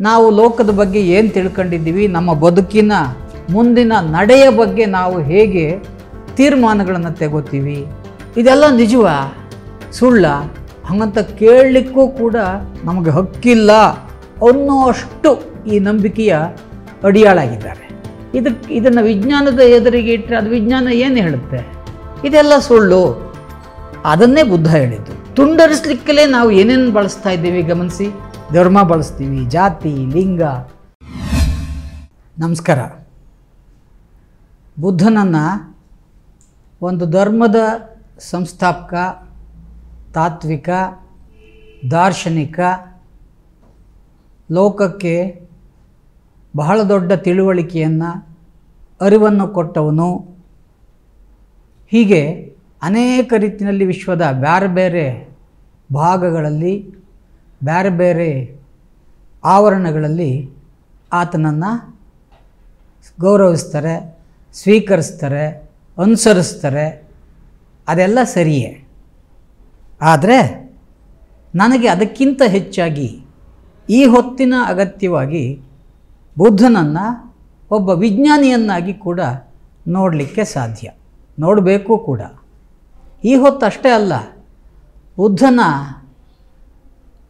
ನಾವು ಲೋಕದ ಬಗ್ಗೆ ಏನು ತಿಳ್ಕೊಂಡಿದ್ದೀವಿ? ನಮ್ಮ ಬದುಕಿನ ಮುಂದಿನ ನಡೆಯ ಬಗ್ಗೆ ನಾವು ಹೇಗೆ ತೀರ್ಮಾನಗಳನ್ನು ತೆಗೋತೀವಿ ಇದೆಲ್ಲ ನಿಜವಾ? ಸುಳ್ಳ? ಹಾಗಂತ ಕೇಳಲಿಕ್ಕೂ ಕೂಡ ನಮಗೆ ಹಕ್ಕಿಲ್ಲ ಅನ್ನೋಷ್ಟು ಈ ನಂಬಿಕೆಯ ಅಡಿಯಾಳಾಗಿದ್ದಾರೆ. ಇದಕ್ಕೆ ಇದನ್ನು ವಿಜ್ಞಾನದ ಎದುರಿಗೆ ಇಟ್ಟರೆ ಅದು ವಿಜ್ಞಾನ ಏನು ಹೇಳುತ್ತೆ? ಇದೆಲ್ಲ ಸುಳ್ಳು. ಅದನ್ನೇ ಬುದ್ಧ ಹೇಳಿದ್ದು. ತುಂಡರಿಸ್ಲಿಕ್ಕಲೇ ನಾವು ಏನೇನು ಬಳಸ್ತಾ ಇದ್ದೀವಿ ಗಮನಿಸಿ. ಧರ್ಮ ಬಳಸ್ತೀವಿ, ಜಾತಿ, ಲಿಂಗ. ನಮಸ್ಕಾರ. ಬುದ್ಧನನ್ನು ಒಂದು ಧರ್ಮದ ಸಂಸ್ಥಾಪಕ, ತಾತ್ವಿಕ, ದಾರ್ಶನಿಕ, ಲೋಕಕ್ಕೆ ಬಹಳ ದೊಡ್ಡ ತಿಳುವಳಿಕೆಯನ್ನು, ಅರಿವನ್ನು ಕೊಟ್ಟವನು. ಹೀಗೆ ಅನೇಕ ರೀತಿಯಲ್ಲಿ ವಿಶ್ವದ ಬೇರೆ ಬೇರೆ ಭಾಗಗಳಲ್ಲಿ ಬೇರೆ ಬೇರೆ ಆವರಣಗಳಲ್ಲಿ ಆತನನ್ನು ಗೌರವಿಸ್ತಾರೆ, ಸ್ವೀಕರಿಸ್ತಾರೆ, ಅನುಸರಿಸ್ತಾರೆ. ಅದೆಲ್ಲ ಸರಿಯೇ. ಆದರೆ ನನಗೆ ಅದಕ್ಕಿಂತ ಹೆಚ್ಚಾಗಿ ಈ ಹೊತ್ತಿನ ಅಗತ್ಯವಾಗಿ ಬುದ್ಧನನ್ನು ಒಬ್ಬ ವಿಜ್ಞಾನಿಯನ್ನಾಗಿ ಕೂಡ ನೋಡಲಿಕ್ಕೆ ಸಾಧ್ಯ. ನೋಡಬೇಕು ಕೂಡ. ಈ ಹೊತ್ತು ಅಷ್ಟೇ ಅಲ್ಲ, ಬುದ್ಧನ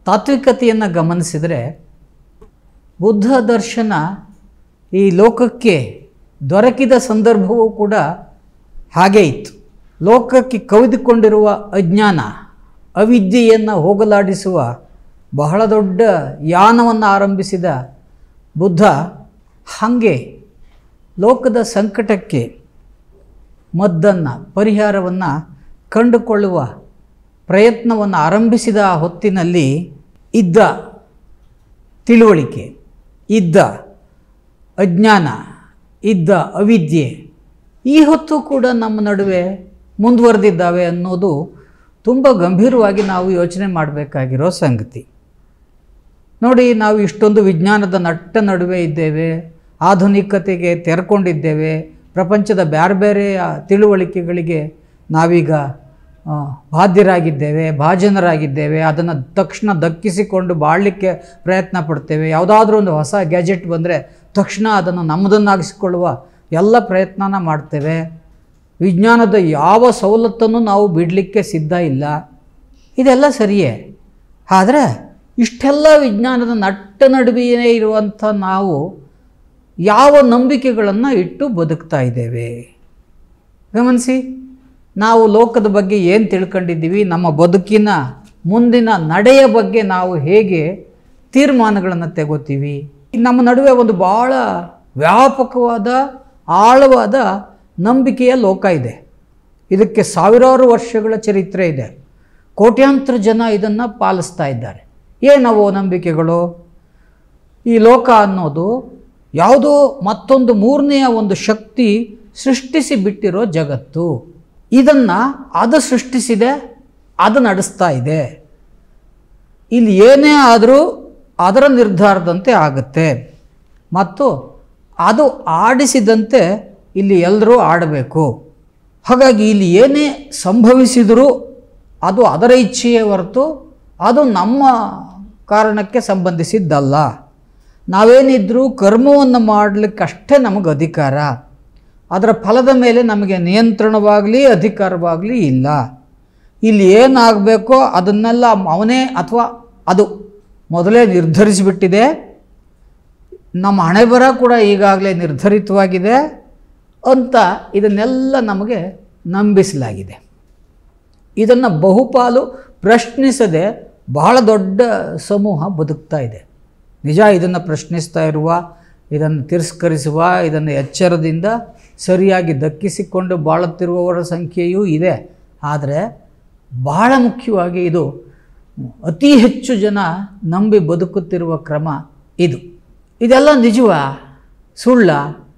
ತಾತ್ವಿಕತೆಯನ್ನು ಗಮನಿಸಿದರೆ ಬುದ್ಧ ದರ್ಶನ ಈ ಲೋಕಕ್ಕೆ ದೊರಕಿದ ಸಂದರ್ಭವೂ ಕೂಡ ಹಾಗೇ ಇತ್ತು. ಲೋಕಕ್ಕೆ ಕವಿದುಕೊಂಡಿರುವ ಅಜ್ಞಾನ, ಅವಿದ್ಯೆಯನ್ನು ಹೋಗಲಾಡಿಸುವ ಬಹಳ ದೊಡ್ಡ ಯಾನವನ್ನು ಆರಂಭಿಸಿದ ಬುದ್ಧ ಹಾಗೆ ಲೋಕದ ಸಂಕಟಕ್ಕೆ ಮದ್ದನ್ನು, ಪರಿಹಾರವನ್ನು ಕಂಡುಕೊಳ್ಳುವ ಪ್ರಯತ್ನವನ್ನು ಆರಂಭಿಸಿದ ಹೊತ್ತಿನಲ್ಲಿ ಇದ್ದ ತಿಳುವಳಿಕೆ, ಇದ್ದ ಅಜ್ಞಾನ, ಇದ್ದ ಅವಿದ್ಯೆ, ಈ ಹೊತ್ತು ಕೂಡ ನಮ್ಮ ನಡುವೆ ಮುಂದುವರೆದಿದ್ದಾವೆ ಅನ್ನೋದು ತುಂಬ ಗಂಭೀರವಾಗಿ ನಾವು ಯೋಚನೆ ಮಾಡಬೇಕಾಗಿರೋ ಸಂಗತಿ. ನೋಡಿ, ನಾವು ಇಷ್ಟೊಂದು ವಿಜ್ಞಾನದ ನಟ್ಟ ನಡುವೆ ಇದ್ದೇವೆ, ಆಧುನಿಕತೆಗೆ ತೆರ್ಕೊಂಡಿದ್ದೇವೆ, ಪ್ರಪಂಚದ ಬೇರೆ ಬೇರೆ ತಿಳುವಳಿಕೆಗಳಿಗೆ ನಾವೀಗ ಬಾಧ್ಯರಾಗಿದ್ದೇವೆ, ಭಾಜನರಾಗಿದ್ದೇವೆ, ಅದನ್ನು ತಕ್ಷಣ ದಕ್ಕಿಸಿಕೊಂಡು ಬಾಳಲಿಕ್ಕೆ ಪ್ರಯತ್ನ ಪಡ್ತೇವೆ. ಯಾವುದಾದ್ರೂ ಒಂದು ಹೊಸ ಗ್ಯಾಜೆಟ್ ಬಂದರೆ ತಕ್ಷಣ ಅದನ್ನು ನಮ್ಮದನ್ನಾಗಿಸಿಕೊಳ್ಳುವ ಎಲ್ಲ ಪ್ರಯತ್ನನ ಮಾಡ್ತೇವೆ. ವಿಜ್ಞಾನದ ಯಾವ ಸವಲತ್ತನ್ನು ನಾವು ಬಿಡಲಿಕ್ಕೆ ಸಿದ್ಧ ಇಲ್ಲ. ಇದೆಲ್ಲ ಸರಿಯೇ. ಆದರೆ ಇಷ್ಟೆಲ್ಲ ವಿಜ್ಞಾನದ ನಟ್ಟ ನಡುವೆಯೇ ಇರುವಂಥ ನಾವು ಯಾವ ನಂಬಿಕೆಗಳನ್ನು ಇಟ್ಟು ಬದುಕ್ತಾ ಇದ್ದೇವೆ. ಗಮನಿಸಿ ನಾವು ಲೋಕದ ಬಗ್ಗೆ ಏನು ತಿಳ್ಕೊಂಡಿದ್ದೀವಿ, ನಮ್ಮ ಬದುಕಿನ ಮುಂದಿನ ನಡೆಯ ಬಗ್ಗೆ ನಾವು ಹೇಗೆ ತೀರ್ಮಾನಗಳನ್ನು ತೆಗೋತೀವಿ. ನಮ್ಮ ನಡುವೆ ಒಂದು ಭಾಳ ವ್ಯಾಪಕವಾದ, ಆಳವಾದ ನಂಬಿಕೆಯ ಲೋಕ ಇದೆ. ಇದಕ್ಕೆ ಸಾವಿರಾರು ವರ್ಷಗಳ ಚರಿತ್ರೆ ಇದೆ. ಕೋಟ್ಯಾಂತರ ಜನ ಇದನ್ನು ಪಾಲಿಸ್ತಾ ಇದ್ದಾರೆ. ಏನವು ನಂಬಿಕೆಗಳು? ಈ ಲೋಕ ಅನ್ನೋದು ಯಾವುದೋ ಮತ್ತೊಂದು ಮೂರನೆಯ ಒಂದು ಶಕ್ತಿ ಸೃಷ್ಟಿಸಿ ಬಿಟ್ಟಿರೋ ಜಗತ್ತು. ಇದನ್ನು ಅದು ಸೃಷ್ಟಿಸಿದೆ, ಅದು ನಡೆಸ್ತಾ ಇದೆ. ಇಲ್ಲಿ ಏನೇ ಆದರೂ ಅದರ ನಿರ್ಧಾರದಂತೆ ಆಗುತ್ತೆ. ಮತ್ತು ಅದು ಆಡಿಸಿದಂತೆ ಇಲ್ಲಿ ಎಲ್ಲರೂ ಆಡಬೇಕು. ಹಾಗಾಗಿ ಇಲ್ಲಿ ಏನೇ ಸಂಭವಿಸಿದರೂ ಅದು ಅದರ ಇಚ್ಛೆಯೇ ಹೊರತು ಅದು ನಮ್ಮ ಕಾರಣಕ್ಕೆ ಸಂಬಂಧಿಸಿದ್ದಲ್ಲ. ನಾವೇನಿದ್ರೂ ಕರ್ಮವನ್ನು ಮಾಡಲಿಕ್ಕಷ್ಟೇ ನಮಗೆ ಅಧಿಕಾರ ಅದರ ಫಲದ ಮೇಲೆ ನಮಗೆ ನಿಯಂತ್ರಣವಾಗಲಿ, ಅಧಿಕಾರವಾಗಲಿ ಇಲ್ಲ. ಇಲ್ಲಿ ಏನಾಗಬೇಕೋ ಅದನ್ನೆಲ್ಲ ಅವನೇ ಅಥವಾ ಅದು ಮೊದಲೇ ನಿರ್ಧರಿಸಿಬಿಟ್ಟಿದೆ. ನಮ್ಮ ಹಣೆ ಬರ ಕೂಡ ಈಗಾಗಲೇ ನಿರ್ಧರಿತವಾಗಿದೆ ಅಂತ ಇದನ್ನೆಲ್ಲ ನಮಗೆ ನಂಬಿಸಲಾಗಿದೆ. ಇದನ್ನು ಬಹುಪಾಲು ಪ್ರಶ್ನಿಸದೆ ಬಹಳ ದೊಡ್ಡ ಸಮೂಹ ಬದುಕ್ತಾ ಇದೆ. ನಿಜ ಇದನ್ನು ಪ್ರಶ್ನಿಸ್ತಾ ಇರುವ, ಇದನ್ನು ತಿರಸ್ಕರಿಸುವ, ಇದನ್ನು ಎಚ್ಚರದಿಂದ ಸರಿಯಾಗಿ ದಕ್ಕಿಸಿಕೊಂಡು ಬಾಳುತ್ತಿರುವವರ ಸಂಖ್ಯೆಯೂ ಇದೆ. ಆದರೆ ಬಹಳ ಮುಖ್ಯವಾಗಿ ಇದು ಅತಿ ಹೆಚ್ಚು ಜನ ನಂಬಿ ಬದುಕುತ್ತಿರುವ ಕ್ರಮ ಇದು. ಇದೆಲ್ಲ ನಿಜವಾ? ಸುಳ್ಳ?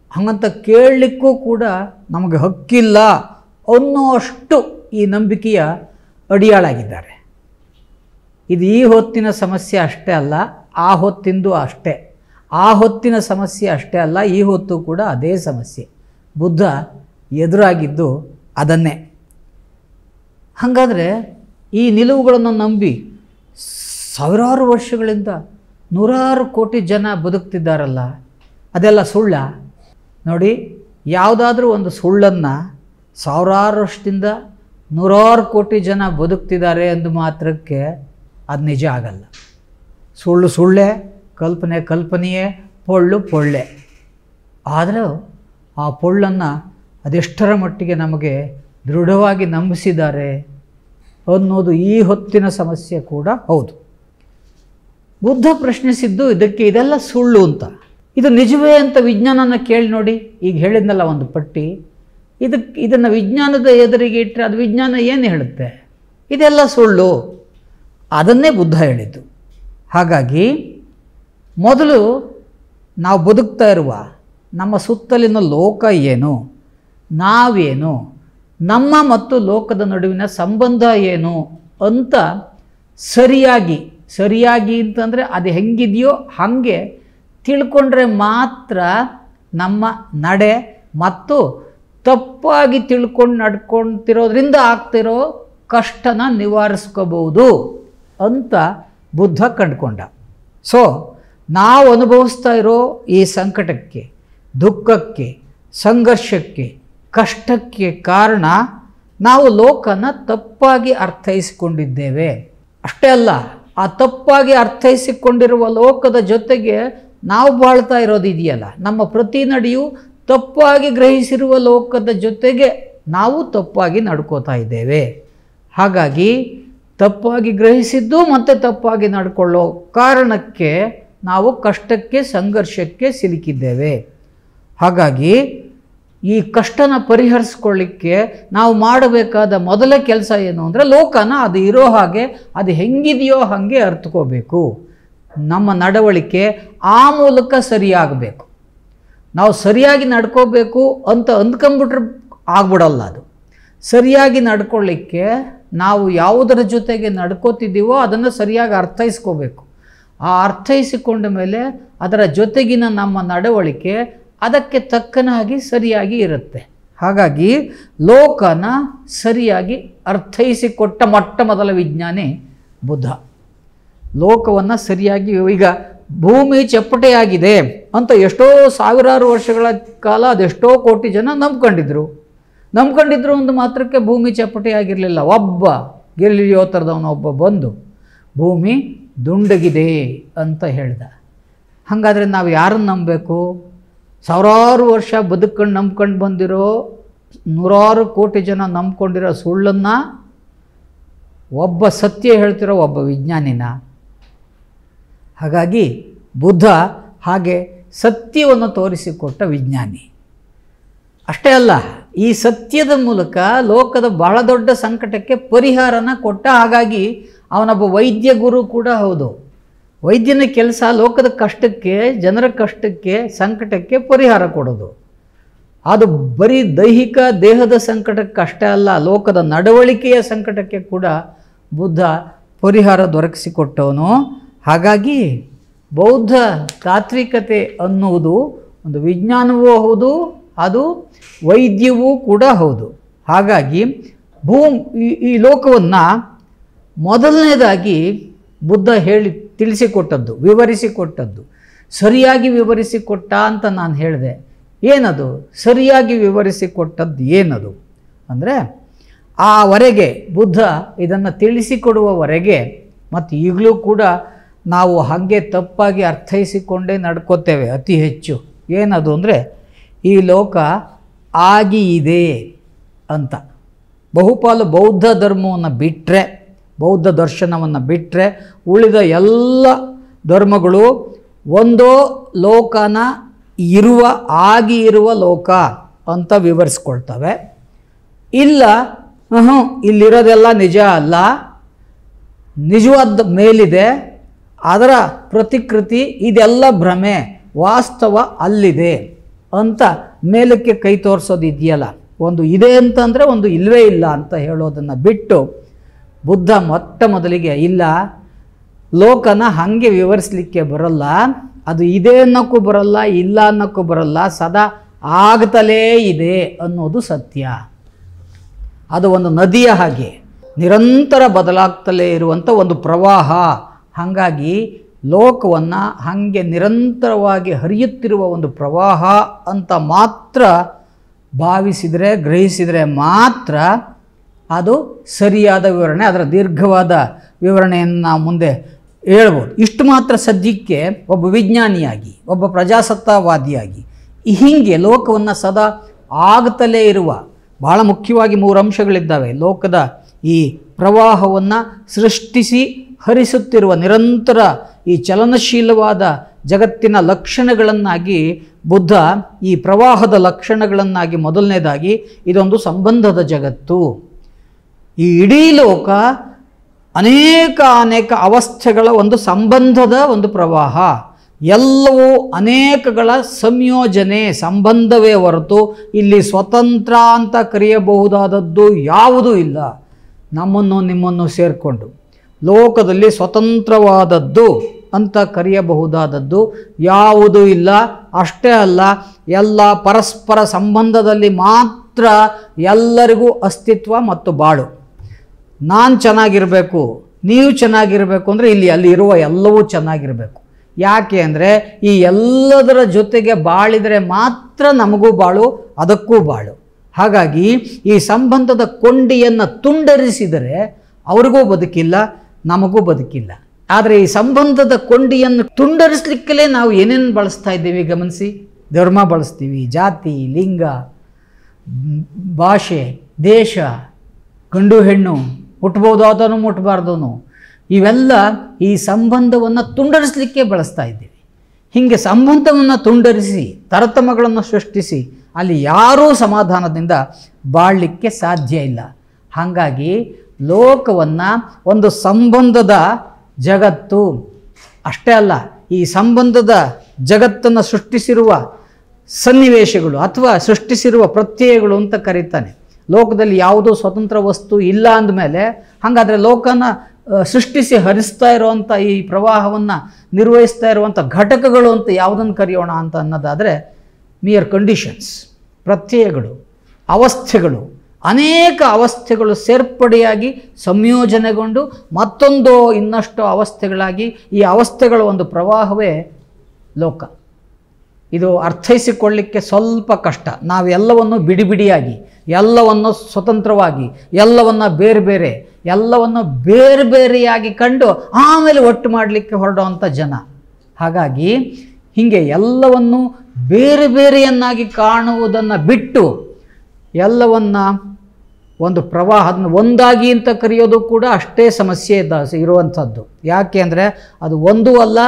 ಹಾಗಂತ ಕೇಳಲಿಕ್ಕೂ ಕೂಡ ನಮಗೆ ಹಕ್ಕಿಲ್ಲ ಅನ್ನುವಷ್ಟು ಈ ನಂಬಿಕೆಯ ಅಡಿಯಾಳಾಗಿದ್ದಾರೆ. ಇದು ಈ ಹೊತ್ತಿನ ಸಮಸ್ಯೆ ಅಷ್ಟೇ ಅಲ್ಲ, ಆ ಹೊತ್ತಿಂದು ಅಷ್ಟೇ. ಆ ಹೊತ್ತಿನ ಸಮಸ್ಯೆ ಅಷ್ಟೇ ಅಲ್ಲ, ಈ ಹೊತ್ತು ಕೂಡ ಅದೇ ಸಮಸ್ಯೆ. ಬುದ್ಧ ಎದುರಾಗಿದ್ದು ಅದನ್ನೇ. ಹಾಗಾದರೆ ಈ ನಿಲುವುಗಳನ್ನು ನಂಬಿ ಸಾವಿರಾರು ವರ್ಷಗಳಿಂದ ನೂರಾರು ಕೋಟಿ ಜನ ಬದುಕ್ತಿದ್ದಾರಲ್ಲ, ಅದೆಲ್ಲ ಸುಳ್ಳ? ನೋಡಿ, ಯಾವುದಾದ್ರೂ ಒಂದು ಸುಳ್ಳನ್ನು ಸಾವಿರಾರು ವರ್ಷದಿಂದ ನೂರಾರು ಕೋಟಿ ಜನ ಬದುಕ್ತಿದ್ದಾರೆ ಎಂದು ಮಾತ್ರಕ್ಕೆ ಅದು ನಿಜ ಆಗಲ್ಲ. ಸುಳ್ಳು ಸುಳ್ಳೆ, ಕಲ್ಪನೆ ಕಲ್ಪನೆಯೇ ಪೊಳ್ಳು ಪೊಳ್ಳೆ. ಆದರೂ ಆ ಪೊಳ್ಳನ್ನು ಅದೆಷ್ಟರ ಮಟ್ಟಿಗೆ ನಮಗೆ ದೃಢವಾಗಿ ನಂಬಿಸಿದ್ದಾರೆ ಅನ್ನೋದು ಈ ಹೊತ್ತಿನ ಸಮಸ್ಯೆ ಕೂಡ ಹೌದು. ಬುದ್ಧ ಪ್ರಶ್ನಿಸಿದ್ದು ಇದಕ್ಕೆ ಇದೆಲ್ಲ ಸುಳ್ಳು ಅಂತ. ಇದು ನಿಜವೇ ಅಂತ ವಿಜ್ಞಾನನ ಕೇಳಿ ನೋಡಿ, ಈಗ ಹೇಳಿದ್ನಲ್ಲ ಒಂದು ಪಟ್ಟಿ. ಇದಕ್ಕೆ ಇದನ್ನು ವಿಜ್ಞಾನದ ಎದುರಿಗೆ ಇಟ್ಟರೆ ಅದು ವಿಜ್ಞಾನ ಏನು ಹೇಳುತ್ತೆ? ಇದೆಲ್ಲ ಸುಳ್ಳು. ಅದನ್ನೇ ಬುದ್ಧ ಹೇಳಿದ್ದು. ಹಾಗಾಗಿ ಮೊದಲು ನಾವು ಬದುಕ್ತಾ ಇರುವ ನಮ್ಮ ಸುತ್ತಲಿನ ಲೋಕ ಏನು? ನಾವೇನು? ನಮ್ಮ ಮತ್ತು ಲೋಕದ ನಡುವಿನ ಸಂಬಂಧ ಏನು? ಅಂತ ಸರಿಯಾಗಿ ಸರಿಯಾಗಿ ಅಂತಂದರೆ ಅದು ಹೆಂಗಿದೆಯೋ ಹಾಗೆ ತಿಳ್ಕೊಂಡ್ರೆ ಮಾತ್ರ ನಮ್ಮ ನಡೆ ಮತ್ತು ತಪ್ಪಾಗಿ ತಿಳ್ಕೊಂಡು ನಡ್ಕೊಳ್ತಿರೋದ್ರಿಂದ ಆಗ್ತಿರೋ ಕಷ್ಟನ ನಿವಾರಿಸ್ಕೋಬಹುದು ಅಂತ ಬುದ್ಧ ಕಂಡುಕೊಂಡ. ಸೊ ನಾವು ಅನುಭವಿಸ್ತಾ ಇರೋ ಈ ಸಂಕಟಕ್ಕೆ ದುಃಖಕ್ಕೆ, ಸಂಘರ್ಷಕ್ಕೆ, ಕಷ್ಟಕ್ಕೆ ಕಾರಣ ನಾವು ಲೋಕನ ತಪ್ಪಾಗಿ ಅರ್ಥೈಸಿಕೊಂಡಿದ್ದೇವೆ. ಅಷ್ಟೇ ಅಲ್ಲ, ಆ ತಪ್ಪಾಗಿ ಅರ್ಥೈಸಿಕೊಂಡಿರುವ ಲೋಕದ ಜೊತೆಗೆ ನಾವು ಬಾಳ್ತಾ ಇರೋದು ಇದೆಯಲ್ಲ ನಮ್ಮ ಪ್ರತಿ ನಡೆಯು ತಪ್ಪಾಗಿ ಗ್ರಹಿಸಿರುವ ಲೋಕದ ಜೊತೆಗೆ ನಾವು ತಪ್ಪಾಗಿ ನಡ್ಕೋತಾ ಇದ್ದೇವೆ. ಹಾಗಾಗಿ ತಪ್ಪಾಗಿ ಗ್ರಹಿಸಿದ್ದು ಮತ್ತು ತಪ್ಪಾಗಿ ನಡ್ಕೊಳ್ಳೋ ಕಾರಣಕ್ಕೆ ನಾವು ಕಷ್ಟಕ್ಕೆ, ಸಂಘರ್ಷಕ್ಕೆ ಸಿಲುಕಿದ್ದೇವೆ. ಹಾಗಾಗಿ ಈ ಕಷ್ಟನ ಪರಿಹರಿಸ್ಕೊಳ್ಳಿಕ್ಕೆ ನಾವು ಮಾಡಬೇಕಾದ ಮೊದಲ ಕೆಲಸ ಏನು ಅಂದರೆ ಲೋಕನ ಅದು ಇರೋ ಹಾಗೆ ಅದು ಹೆಂಗಿದೆಯೋ ಹಾಗೆ ಅರ್ಥಕೋಬೇಕು ನಮ್ಮ ನಡವಳಿಕೆ ಆ ಮೂಲಕ ಸರಿಯಾಗಬೇಕು. ನಾವು ಸರಿಯಾಗಿ ನಡ್ಕೋಬೇಕು ಅಂತ ಅಂದ್ಕೊಂಬಿಟ್ರೆ ಆಗ್ಬಿಡಲ್ಲ ಅದು. ಸರಿಯಾಗಿ ನಡ್ಕೊಳ್ಳಿಕ್ಕೆ ನಾವು ಯಾವುದರ ಜೊತೆಗೆ ನಡ್ಕೋತಿದ್ದೀವೋ ಅದನ್ನು ಸರಿಯಾಗಿ ಅರ್ಥೈಸ್ಕೋಬೇಕು. ಆ ಅರ್ಥೈಸಿಕೊಂಡ ಮೇಲೆ ಅದರ ಜೊತೆಗಿನ ನಮ್ಮ ನಡವಳಿಕೆ ಅದಕ್ಕೆ ತಕ್ಕನಾಗಿ ಸರಿಯಾಗಿ ಇರುತ್ತೆ. ಹಾಗಾಗಿ ಲೋಕನ ಸರಿಯಾಗಿ ಅರ್ಥೈಸಿಕೊಟ್ಟ ಮೊಟ್ಟ ಮೊದಲ ವಿಜ್ಞಾನಿ ಬುದ್ಧ ಲೋಕವನ್ನು ಸರಿಯಾಗಿ ಈಗ ಭೂಮಿ ಚಪ್ಪಟೆಯಾಗಿದೆ ಅಂತ ಎಷ್ಟೋ ಸಾವಿರಾರು ವರ್ಷಗಳ ಕಾಲ ಅದೆಷ್ಟೋ ಕೋಟಿ ಜನ ನಂಬ್ಕೊಂಡಿದ್ರು. ನಂಬ್ಕೊಂಡಿದ್ರು ಒಂದು ಮಾತ್ರಕ್ಕೆ ಭೂಮಿ ಚಪ್ಪಟೆಯಾಗಿರಲಿಲ್ಲ. ಒಬ್ಬ ಗೆಲಿಯೋ ಥರದವನೊಬ್ಬ ಬಂದು, ಭೂಮಿ ದುಂಡಗಿದೆ ಅಂತ ಹೇಳ್ದ. ಹಾಗಾದರೆ ನಾವು ಯಾರನ್ನು ನಂಬಬೇಕು? ಸಾವಿರಾರು ವರ್ಷ ಬದುಕೊಂಡು ನಂಬ್ಕೊಂಡು ಬಂದಿರೋ ನೂರಾರು ಕೋಟಿ ಜನ ನಂಬ್ಕೊಂಡಿರೋ ಸುಳ್ಳನ್ನು ಒಬ್ಬ ಸತ್ಯ ಹೇಳ್ತಿರೋ ಒಬ್ಬ ವಿಜ್ಞಾನಿನ. ಹಾಗಾಗಿ ಬುದ್ಧ ಹಾಗೆ ಸತ್ಯವನ್ನು ತೋರಿಸಿಕೊಟ್ಟ ವಿಜ್ಞಾನಿ. ಅಷ್ಟೇ ಅಲ್ಲ, ಈ ಸತ್ಯದ ಮೂಲಕ ಲೋಕದ ಬಹಳ ದೊಡ್ಡ ಸಂಕಟಕ್ಕೆ ಪರಿಹಾರನ ಕೊಟ್ಟ ಹಾಗಾಗಿ ಅವನೊಬ್ಬ ವೈದ್ಯ ಗುರು ಕೂಡ ಹೌದು. ವೈದ್ಯನ ಕೆಲಸ ಲೋಕದ ಕಷ್ಟಕ್ಕೆ, ಜನರ ಕಷ್ಟಕ್ಕೆ, ಸಂಕಟಕ್ಕೆ ಪರಿಹಾರ ಕೊಡೋದು. ಅದು ಬರೀ ದೈಹಿಕ ದೇಹದ ಸಂಕಟಕ್ಕೆ ಅಷ್ಟೇ ಅಲ್ಲ, ಲೋಕದ ನಡವಳಿಕೆಯ ಸಂಕಟಕ್ಕೆ ಕೂಡ ಬುದ್ಧ ಪರಿಹಾರ ದೊರಕಿಸಿಕೊಟ್ಟವನು. ಹಾಗಾಗಿ ಬೌದ್ಧ ತಾತ್ವಿಕತೆ ಅನ್ನುವುದು ಒಂದು ವಿಜ್ಞಾನವೂ ಹೌದು, ಅದು ವೈದ್ಯವೂ ಕೂಡ ಹೌದು. ಹಾಗಾಗಿ ಭೂ ಈ ಈ ಲೋಕವನ್ನು ಮೊದಲನೇದಾಗಿ ಬುದ್ಧ ಹೇಳಿ ತಿಳಿಸಿಕೊಟ್ಟದ್ದು, ವಿವರಿಸಿಕೊಟ್ಟದ್ದು. ಸರಿಯಾಗಿ ವಿವರಿಸಿಕೊಟ್ಟ ಅಂತ ನಾನು ಹೇಳಿದೆ. ಏನದು? ಸರಿಯಾಗಿ ವಿವರಿಸಿಕೊಟ್ಟದ್ದು ಏನದು? ಅಂದರೆ ಆವರೆಗೆ ಬುದ್ಧ ಇದನ್ನು ತಿಳಿಸಿಕೊಡುವವರೆಗೆ, ಮತ್ತು ಈಗಲೂ ಕೂಡ ನಾವು ಹಾಗೆ ತಪ್ಪಾಗಿ ಅರ್ಥೈಸಿಕೊಂಡೇ ನಡ್ಕೋತೇವೆ ಅತಿ ಹೆಚ್ಚು. ಏನದು ಅಂದರೆ, ಈ ಲೋಕ ಆಗಿ ಇದೆ ಅಂತ. ಬಹುಪಾಲು ಬೌದ್ಧ ಧರ್ಮವನ್ನು ಬಿಟ್ಟರೆ ಬೌದ್ಧ ದರ್ಶನವನ್ನು ಬಿಟ್ಟರೆ ಉಳಿದ ಎಲ್ಲ ಧರ್ಮಗಳು ಒಂದೋ ಲೋಕನ ಇರುವ ಆಗಿ ಇರುವ ಲೋಕ ಅಂತ ವಿವರಿಸ್ಕೊಳ್ತವೆ. ಇಲ್ಲ ಹ್ಞೂ ಇಲ್ಲಿರೋದೆಲ್ಲ ನಿಜ ಅಲ್ಲ. ನಿಜವಾದ ಮೇಲಿದೆ. ಅದರ ಪ್ರತಿಕೃತಿ ಇದೆಲ್ಲ ಭ್ರಮೆ. ವಾಸ್ತವ ಅಲ್ಲಿದೆ ಅಂತ ಮೇಲಕ್ಕೆ ಕೈ ತೋರಿಸೋದು ಇದೆಯಲ್ಲ ಒಂದು ಇದೆ ಅಂತಂದರೆ ಒಂದು ಇಲ್ಲವೇ ಇಲ್ಲ ಅಂತ ಹೇಳೋದನ್ನು ಬಿಟ್ಟು ಬುದ್ಧ ಮೊಟ್ಟ ಮೊದಲಿಗೆ ಇಲ್ಲ. ಲೋಕನ ಹಾಗೆ ವಿವರಿಸಲಿಕ್ಕೆ ಬರಲ್ಲ. ಅದು ಇದೆ ಅನ್ನೋಕ್ಕೂ ಬರಲ್ಲ, ಇಲ್ಲ ಅನ್ನೋಕ್ಕೂ ಬರಲ್ಲ, ಸದಾ ಆಗ್ತಲೇ ಇದೆ ಅನ್ನೋದು ಸತ್ಯ. ಅದು ಒಂದು ನದಿಯ ಹಾಗೆ. ನಿರಂತರ ಬದಲಾಗ್ತಲೇ ಇರುವಂಥ ಒಂದು ಪ್ರವಾಹ. ಹಾಗಾಗಿ ಲೋಕವನ್ನು ಹಾಗೆ ನಿರಂತರವಾಗಿ ಹರಿಯುತ್ತಿರುವ ಒಂದು ಪ್ರವಾಹ ಅಂತ ಮಾತ್ರ ಭಾವಿಸಿದರೆ, ಗ್ರಹಿಸಿದರೆ ಮಾತ್ರ ಅದು ಸರಿಯಾದ ವಿವರಣೆ, ಅದರ ದೀರ್ಘವಾದ ವಿವರಣೆಯನ್ನು ನಾವು ಮುಂದೆ ಹೇಳ್ಬೋದು. ಇಷ್ಟು ಮಾತ್ರ ಸದ್ಯಕ್ಕೆ ಒಬ್ಬ ವಿಜ್ಞಾನಿಯಾಗಿ, ಒಬ್ಬ ಪ್ರಜಾಸತ್ತಾವಾದಿಯಾಗಿ ಹೀಗೆ ಲೋಕವನ್ನು ಸದಾ ಆಗುತ್ತಲೇ ಇರುವ ಬಹಳ ಮುಖ್ಯವಾಗಿ ಮೂರು ಅಂಶಗಳಿದ್ದಾವೆ. ಲೋಕದ ಈ ಪ್ರವಾಹವನ್ನು ಸೃಷ್ಟಿಸಿ ಹರಿಸುತ್ತಿರುವ ನಿರಂತರ ಈ ಚಲನಶೀಲವಾದ ಜಗತ್ತಿನ ಲಕ್ಷಣಗಳನ್ನಾಗಿ ಬುದ್ಧ ಈ ಪ್ರವಾಹದ ಲಕ್ಷಣಗಳನ್ನಾಗಿ ಮೊದಲನೇದಾಗಿ ಇದೊಂದು ಸಂಬಂಧದ ಜಗತ್ತು. ಈ ಇಡೀ ಲೋಕ ಅನೇಕ ಅನೇಕ ಅವಸ್ಥೆಗಳ ಒಂದು ಸಂಬಂಧದ ಒಂದು ಪ್ರವಾಹ. ಎಲ್ಲವೂ ಅನೇಕಗಳ ಸಂಯೋಜನೆ, ಸಂಬಂಧವೇ ಹೊರತು ಇಲ್ಲಿ ಸ್ವತಂತ್ರ ಅಂತ ಕರೆಯಬಹುದಾದದ್ದು ಯಾವುದೂ ಇಲ್ಲ. ನಮ್ಮನ್ನು ನಿಮ್ಮನ್ನು ಸೇರಿಕೊಂಡು ಲೋಕದಲ್ಲಿ ಸ್ವತಂತ್ರವಾದದ್ದು ಅಂತ ಕರೆಯಬಹುದಾದದ್ದು ಯಾವುದೂ ಇಲ್ಲ. ಅಷ್ಟೇ ಅಲ್ಲ, ಎಲ್ಲ ಪರಸ್ಪರ ಸಂಬಂಧದಲ್ಲಿ ಮಾತ್ರ ಎಲ್ಲರಿಗೂ ಅಸ್ತಿತ್ವ ಮತ್ತು ಬಾಳು. ನಾನು ಚೆನ್ನಾಗಿರಬೇಕು, ನೀವು ಚೆನ್ನಾಗಿರಬೇಕು ಅಂದರೆ ಇಲ್ಲಿ ಅಲ್ಲಿ ಇರುವ ಎಲ್ಲವೂ ಚೆನ್ನಾಗಿರಬೇಕು. ಯಾಕೆ ಅಂದರೆ ಈ ಎಲ್ಲದರ ಜೊತೆಗೆ ಬಾಳಿದರೆ ಮಾತ್ರ ನಮಗೂ ಬಾಳು, ಅದಕ್ಕೂ ಬಾಳು. ಹಾಗಾಗಿ ಈ ಸಂಬಂಧದ ಕೊಂಡಿಯನ್ನು ತುಂಡರಿಸಿದರೆ ಅವ್ರಿಗೂ ಬದುಕಿಲ್ಲ, ನಮಗೂ ಬದುಕಿಲ್ಲ. ಆದರೆ ಈ ಸಂಬಂಧದ ಕೊಂಡಿಯನ್ನು ತುಂಡರಿಸಲಿಕ್ಕಲೇ ನಾವು ಏನೇನು ಬಳಸ್ತಾ ಇದ್ದೀವಿ ಗಮನಿಸಿ. ಧರ್ಮ ಬಳಸ್ತೀವಿ, ಜಾತಿ, ಲಿಂಗ, ಭಾಷೆ, ದೇಶ, ಗಂಡು ಹೆಣ್ಣು ಮುಟ್ಬೋದು ಅದನ್ನು ಮುಟ್ಬಾರ್ದನು ಇವೆಲ್ಲ ಈ ಸಂಬಂಧವನ್ನು ತುಂಡರಿಸಲಿಕ್ಕೆ ಬಳಸ್ತಾ ಇದ್ದೀವಿ. ಹೀಗೆ ಸಂಬಂಧವನ್ನು ತುಂಡರಿಸಿ ತರತಮಗಳನ್ನು ಸೃಷ್ಟಿಸಿ, ಅಲ್ಲಿ ಯಾರೂ ಸಮಾಧಾನದಿಂದ ಬಾಳಲಿಕ್ಕೆ ಸಾಧ್ಯ ಇಲ್ಲ. ಹಾಗಾಗಿ ಲೋಕವನ್ನು ಒಂದು ಸಂಬಂಧದ ಜಗತ್ತು, ಅಷ್ಟೇ ಅಲ್ಲ, ಈ ಸಂಬಂಧದ ಜಗತ್ತನ್ನು ಸೃಷ್ಟಿಸಿರುವ ಸನ್ನಿವೇಶಗಳು ಅಥವಾ ಸೃಷ್ಟಿಸಿರುವ ಪ್ರತ್ಯಯಗಳು ಅಂತ ಕರೀತಾನೆ. ಲೋಕದಲ್ಲಿ ಯಾವುದೋ ಸ್ವತಂತ್ರ ವಸ್ತು ಇಲ್ಲ ಅಂದಮೇಲೆ ಹಾಗಾದರೆ ಲೋಕನ ಸೃಷ್ಟಿಸಿ ಹರಿಸ್ತಾ ಇರುವಂಥ ಈ ಪ್ರವಾಹವನ್ನು ನಿರ್ವಹಿಸ್ತಾ ಇರುವಂಥ ಘಟಕಗಳು ಅಂತ ಯಾವುದನ್ನು ಕರೆಯೋಣ ಅಂತ ಅನ್ನೋದಾದರೆ ಮಿಯರ್ ಕಂಡೀಷನ್ಸ್ ಪ್ರತ್ಯಯಗಳು, ಅವಸ್ಥೆಗಳು. ಅನೇಕ ಅವಸ್ಥೆಗಳು ಸೇರ್ಪಡೆಯಾಗಿ ಸಂಯೋಜನೆಗೊಂಡು ಮತ್ತೊಂದು ಇನ್ನಷ್ಟು ಅವಸ್ಥೆಗಳಾಗಿ ಈ ಅವಸ್ಥೆಗಳ ಒಂದು ಪ್ರವಾಹವೇ ಲೋಕ. ಇದು ಅರ್ಥೈಸಿಕೊಳ್ಳಿಕ್ಕೆ ಸ್ವಲ್ಪ ಕಷ್ಟ. ನಾವೆಲ್ಲವನ್ನು ಬಿಡಿ ಬಿಡಿಯಾಗಿ ಎಲ್ಲವನ್ನು ಸ್ವತಂತ್ರವಾಗಿ, ಎಲ್ಲವನ್ನು ಬೇರೆ ಬೇರೆ, ಎಲ್ಲವನ್ನು ಬೇರೆ ಬೇರೆಯಾಗಿ ಕಂಡು ಆಮೇಲೆ ಒಟ್ಟು ಮಾಡಲಿಕ್ಕೆ ಹೊರಡುವಂಥ ಜನ. ಹಾಗಾಗಿ ಹೀಗೆ ಎಲ್ಲವನ್ನು ಬೇರೆ ಬೇರೆಯನ್ನಾಗಿ ಕಾಣುವುದನ್ನು ಬಿಟ್ಟು ಎಲ್ಲವನ್ನು ಒಂದು ಪ್ರವಾಹದ ಒಂದಾಗಿ ಅಂತ ಕರೆಯೋದು ಕೂಡ ಅಷ್ಟೇ ಸಮಸ್ಯೆ ಇದ್ದ ಇರುವಂಥದ್ದು. ಯಾಕೆ ಅಂದರೆ ಅದು ಒಂದೂ ಅಲ್ಲ,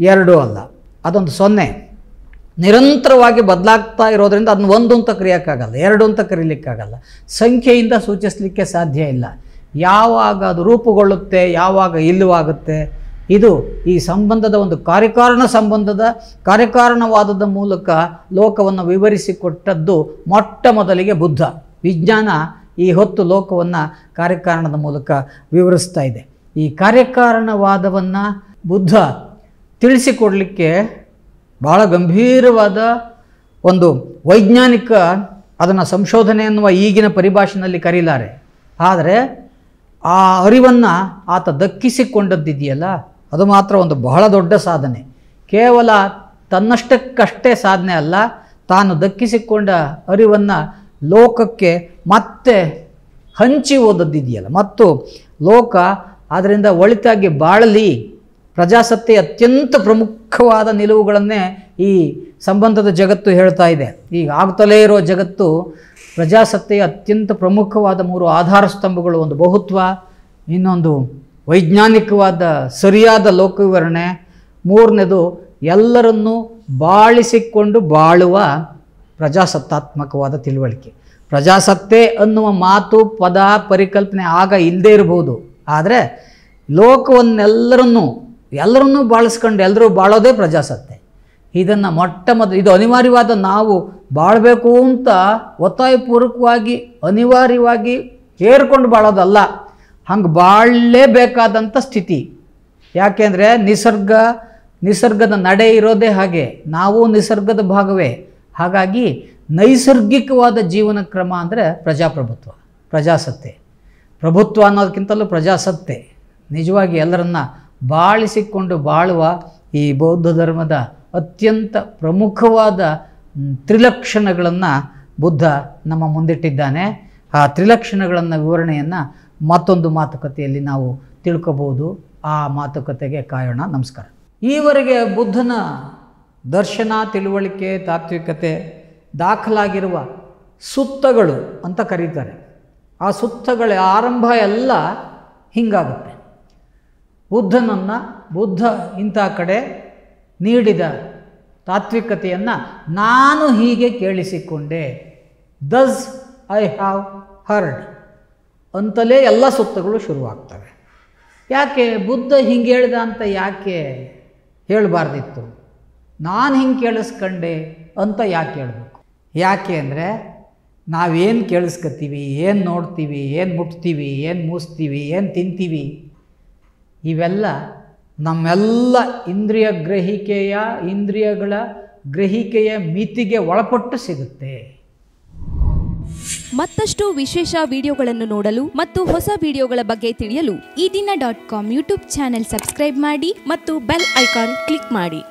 ಎರಡೂ ಅಲ್ಲ. ಅದೊಂದು ಸೊನ್ನೆ. ನಿರಂತರವಾಗಿ ಬದಲಾಗ್ತಾ ಇರೋದ್ರಿಂದ ಅದನ್ನ ಒಂದು ಅಂತ ಕರೆಯೋಕ್ಕಾಗಲ್ಲ, ಎರಡು ಅಂತ ಕರೀಲಿಕ್ಕಾಗಲ್ಲ. ಸಂಖ್ಯೆಯಿಂದ ಸೂಚಿಸಲಿಕ್ಕೆ ಸಾಧ್ಯ ಇಲ್ಲ. ಯಾವಾಗ ಅದು ರೂಪುಗೊಳ್ಳುತ್ತೆ, ಯಾವಾಗ ಇಲ್ಲವಾಗುತ್ತೆ, ಇದು ಈ ಸಂಬಂಧದ ಒಂದು ಕಾರ್ಯಕಾರಣ ಸಂಬಂಧದ ಕಾರ್ಯಕಾರಣವಾದದ ಮೂಲಕ ಲೋಕವನ್ನು ವಿವರಿಸಿಕೊಟ್ಟದ್ದು ಮೊಟ್ಟ ಮೊದಲಿಗೆ ಬುದ್ಧ. ವಿಜ್ಞಾನ ಈ ಹೊತ್ತು ಲೋಕವನ್ನು ಕಾರ್ಯಕಾರಣದ ಮೂಲಕ ವಿವರಿಸ್ತಾ ಇದೆ. ಈ ಕಾರ್ಯಕಾರಣವಾದವನ್ನು ಬುದ್ಧ ತಿಳಿಸಿಕೊಡಲಿಕ್ಕೆ ಬಹಳ ಗಂಭೀರವಾದ ಒಂದು ವೈಜ್ಞಾನಿಕ ಅದನ್ನು ಸಂಶೋಧನೆ ಎನ್ನುವ ಈಗಿನ ಪರಿಭಾಷೆಯಲ್ಲಿ ಕರೀಲಾರೆ. ಆದರೆ ಆ ಅರಿವನ್ನು ಆತ ದಕ್ಕಿಸಿಕೊಂಡದ್ದಿದೆಯಲ್ಲ? ಅದು ಮಾತ್ರ ಒಂದು ಬಹಳ ದೊಡ್ಡ ಸಾಧನೆ. ಕೇವಲ ತನ್ನಷ್ಟಕ್ಕಷ್ಟೇ ಸಾಧನೆ ಅಲ್ಲ, ತಾನು ದಕ್ಕಿಸಿಕೊಂಡ ಅರಿವನ್ನು ಲೋಕಕ್ಕೆ ಮತ್ತೆ ಹಂಚಿ ಓದದ್ದಿದೆಯಲ್ಲ ಮತ್ತು ಲೋಕ ಅದರಿಂದ ಒಳಿತಾಗಿ ಬಾಳಲಿ. ಪ್ರಜಾಸತ್ತೆ ಅತ್ಯಂತ ಪ್ರಮುಖವಾದ ನಿಲುವುಗಳನ್ನೇ ಈ ಸಂಬಂಧದ ಜಗತ್ತು ಹೇಳ್ತಾ ಇದೆ. ಈಗ ಆಗ್ತಲೇ ಇರೋ ಜಗತ್ತು ಪ್ರಜಾಸತ್ತೆಯ ಅತ್ಯಂತ ಪ್ರಮುಖವಾದ ಮೂರು ಆಧಾರ ಸ್ತಂಭಗಳು ಒಂದು ಬಹುತ್ವ, ಇನ್ನೊಂದು ವೈಜ್ಞಾನಿಕವಾದ ಸರಿಯಾದ ಲೋಕವಿವರಣೆ, ಮೂರನೇದು ಎಲ್ಲರನ್ನೂ ಬಾಳಿಸಿಕೊಂಡು ಬಾಳುವ ಪ್ರಜಾಸತ್ತಾತ್ಮಕವಾದ ತಿಳುವಳಿಕೆ. ಪ್ರಜಾಸತ್ತೆ ಅನ್ನುವ ಮಾತು ಪದ ಪರಿಕಲ್ಪನೆ ಆಗ ಇಲ್ಲದೇ ಇರಬಹುದು ಆದರೆ ಲೋಕವನ್ನೆಲ್ಲರನ್ನೂ ಎಲ್ಲರನ್ನೂ ಬಾಳಿಸ್ಕೊಂಡು ಎಲ್ಲರೂ ಬಾಳೋದೇ ಪ್ರಜಾಸತ್ತೆ. ಇದನ್ನು ಮೊಟ್ಟ ಮೊದಲು, ಇದು ಅನಿವಾರ್ಯವಾದ ನಾವು ಬಾಳಬೇಕು ಅಂತ ಒತ್ತಾಯಪೂರ್ವಕವಾಗಿ, ಅನಿವಾರ್ಯವಾಗಿ ಹೇರ್ಕೊಂಡು ಬಾಳೋದಲ್ಲ. ಹಂಗೆ ಬಾಳಲೇಬೇಕಾದಂಥ ಸ್ಥಿತಿ. ಯಾಕೆಂದರೆ ನಿಸರ್ಗ, ನಿಸರ್ಗದ ನಡೆ ಇರೋದೇ ಹಾಗೆ, ನಾವು ನಿಸರ್ಗದ ಭಾಗವೇ. ಹಾಗಾಗಿ ನೈಸರ್ಗಿಕವಾದ ಜೀವನ ಕ್ರಮ ಅಂದರೆ ಪ್ರಜಾಪ್ರಭುತ್ವ, ಪ್ರಜಾಸತ್ತೆ. ಪ್ರಭುತ್ವ ಅನ್ನೋದಕ್ಕಿಂತಲೂ ಪ್ರಜಾಸತ್ತೆ. ನಿಜವಾಗಿ ಎಲ್ಲರನ್ನ ಬಾಳಿಸಿಕೊಂಡು ಬಾಳುವ ಈ ಬೌದ್ಧ ಧರ್ಮದ ಅತ್ಯಂತ ಪ್ರಮುಖವಾದ ತ್ರಿಲಕ್ಷಣಗಳನ್ನು ಬುದ್ಧ ನಮ್ಮ ಮುಂದಿಟ್ಟಿದ್ದಾನೆ. ಆ ತ್ರಿಲಕ್ಷಣಗಳನ್ನು ವಿವರಣೆಯನ್ನು ಮತ್ತೊಂದು ಮಾತುಕತೆಯಲ್ಲಿ ನಾವು ತಿಳ್ಕೋಬೋದು. ಆ ಮಾತುಕತೆಗೆ ಕಾಯೋಣ. ನಮಸ್ಕಾರ. ಈವರೆಗೆ ಬುದ್ಧನ ದರ್ಶನ, ತಿಳುವಳಿಕೆ, ತಾತ್ವಿಕತೆ ದಾಖಲಾಗಿರುವ ಸುತ್ತಗಳು ಅಂತ ಕರೀತಾರೆ. ಆ ಸುತ್ತಗಳ ಆರಂಭ ಎಲ್ಲ ಹಿಂಗಾಗುತ್ತೆ. ಬುದ್ಧನನ್ನು ಬುದ್ಧ ಇಂಥ ಕಡೆ ನೀಡಿದ ತಾತ್ವಿಕತೆಯನ್ನು ನಾನು ಹೀಗೆ ಕೇಳಿಸಿಕೊಂಡೆ. ದಸ್ ಐ ಹ್ಯಾವ್ ಹರ್ಡ್ ಅಂತಲೇ ಎಲ್ಲ ಸುತ್ತಗಳು ಶುರುವಾಗ್ತವೆ. ಯಾಕೆ ಬುದ್ಧ ಹಿಂಗೆ ಹೇಳಿದ ಅಂತ ಯಾಕೆ ಹೇಳಬಾರ್ದಿತ್ತು? ನಾನು ಹಿಂಗೆ ಕೇಳಿಸ್ಕಂಡೆ ಅಂತ ಯಾಕೆ ಹೇಳಬೇಕು? ಯಾಕೆ ಅಂದರೆ ನಾವೇನು ಕೇಳಿಸ್ಕೊತೀವಿ, ಏನು ನೋಡ್ತೀವಿ, ಏನು ಮುಟ್ತೀವಿ, ಏನು ಮೂಸ್ತೀವಿ, ಏನು ತಿಂತೀವಿ ಇವೆಲ್ಲ ನಮ್ಮೆಲ್ಲ ಇಂದ್ರಿಯ ಗ್ರಹಿಕೆಯ, ಇಂದ್ರಿಯಗಳ ಗ್ರಹಿಕೆಯ ಮಿತಿಗೆ ಒಳಪಟ್ಟು ಸಿಗುತ್ತೆ. ಮತ್ತಷ್ಟು ವಿಶೇಷ ವಿಡಿಯೋಗಳನ್ನು ನೋಡಲು ಮತ್ತು ಹೊಸ ವಿಡಿಯೋಗಳ ಬಗ್ಗೆ ತಿಳಿಯಲು Ee Dina dot com YouTube channel subscribe ಮಾಡಿ ಮತ್ತು ಬೆಲ್ ಐಕಾನ್ ಕ್ಲಿಕ್ ಮಾಡಿ.